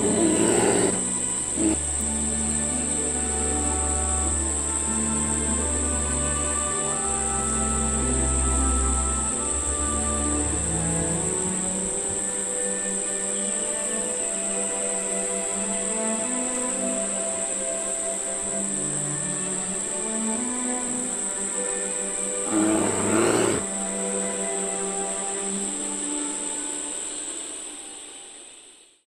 Amém.